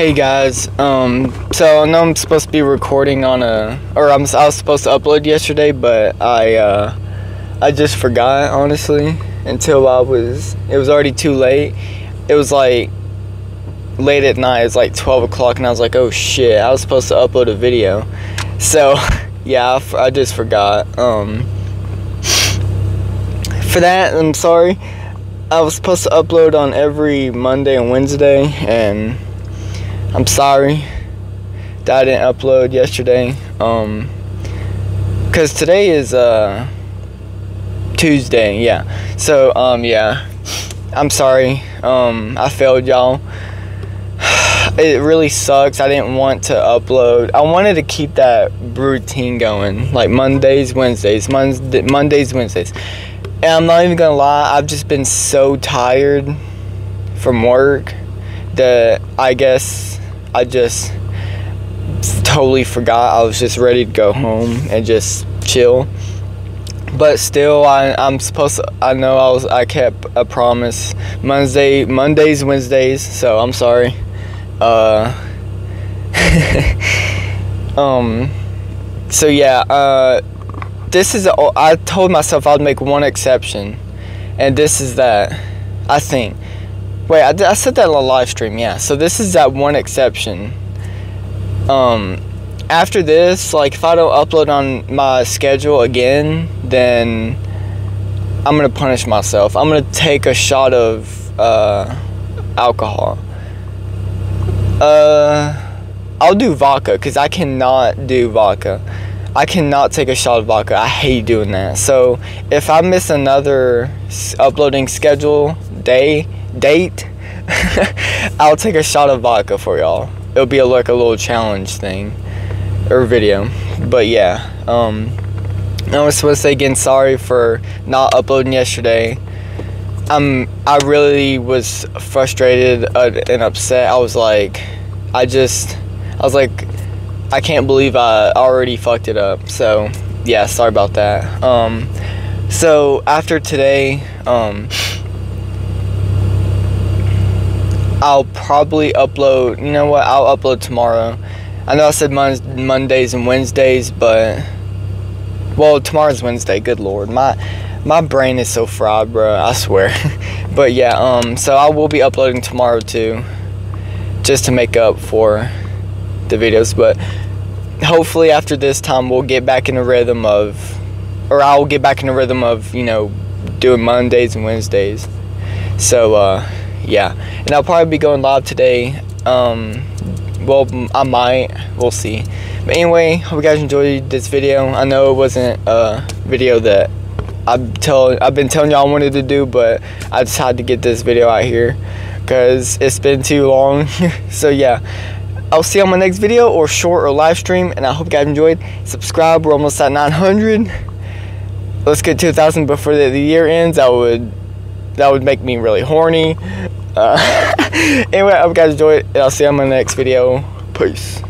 Hey guys, um, so I know I'm supposed to be recording on a, or I'm, I was supposed to upload yesterday, but I, uh, I just forgot, honestly, until I was, it was already too late. It was like, late at night, it's like 12 o'clock, and I was like, oh shit, I was supposed to upload a video. So, yeah, I, I just forgot. Um, for that, I'm sorry. I was supposed to upload on every Monday and Wednesday, and I'm sorry that I didn't upload yesterday. Um, cause today is uh Tuesday, yeah. So um, yeah, I'm sorry. Um, I failed y'all. It really sucks. I didn't want to upload. I wanted to keep that routine going, like Mondays, Wednesdays, Mondays, Wednesdays. And I'm not even gonna lie. I've just been so tired from work that I guess I just totally forgot. I was just ready to go home and just chill. But still, I, I'm supposed to. I know I was. I kept a promise. Monday, Mondays, Wednesdays. So I'm sorry. Uh. um. So yeah. Uh. This is. A, I told myself I'd make one exception, and this is that. I think. Wait, I, I said that on a live stream, yeah. So this is that one exception. Um, after this, like if I don't upload on my schedule again, then I'm gonna punish myself. I'm gonna take a shot of uh, alcohol. Uh, I'll do vodka because I cannot do vodka. I cannot take a shot of vodka. I hate doing that. So if I miss another uploading schedule day, date, I'll take a shot of vodka for y'all. It'll be a, like a little challenge thing or video. But yeah, um, I was supposed to say again sorry for not uploading yesterday. Um, I really was frustrated uh, and upset. I was like, I just, I was like, I can't believe I already fucked it up. So yeah, sorry about that. Um, so after today, um, I'll probably upload. You know what? I'll upload tomorrow. I know I said Mon- Mondays and Wednesdays, but well, tomorrow's Wednesday. Good lord, my my brain is so fried, bro. I swear. but yeah, um, so I will be uploading tomorrow too, just to make up for the videos. But hopefully after this time, we'll get back in a rhythm of, or I will get back in a rhythm of you know doing Mondays and Wednesdays. So. uh yeah and i'll probably be going live today um well i might we'll see but anyway hope you guys enjoyed this video i know it wasn't a video that i've tell i've been telling y'all i wanted to do but i just had to get this video out here because it's been too long so yeah I'll see you on my next video or short or live stream and I hope you guys enjoyed. Subscribe, we're almost at 900. Let's get 2,000 before the, the year ends. That would that would make me really horny. Uh, anyway, I hope you guys enjoyed. it. I'll see you on my next video. Peace.